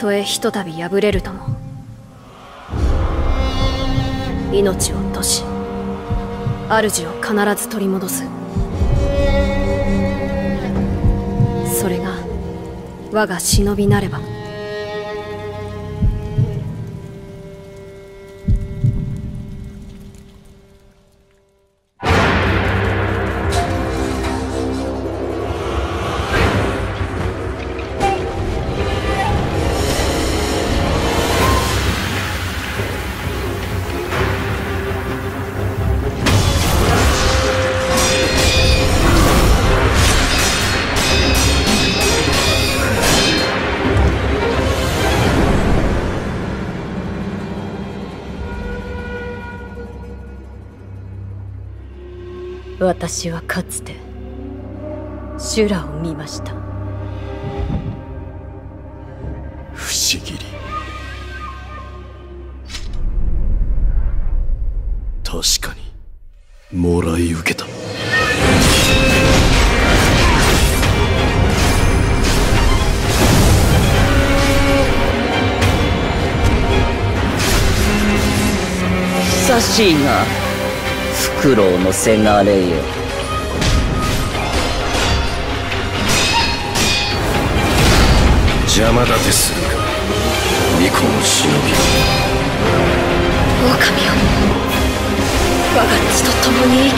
とえひとたび敗れるとも。命を落とし主を必ず取り戻す。それが我が忍びなれば。私はかつて修羅を見ました。不思議。確かにもらい受けた。久しいなフクロウのせがれよ。邪魔立てするか。巫女の忍び。狼よ我が血と共に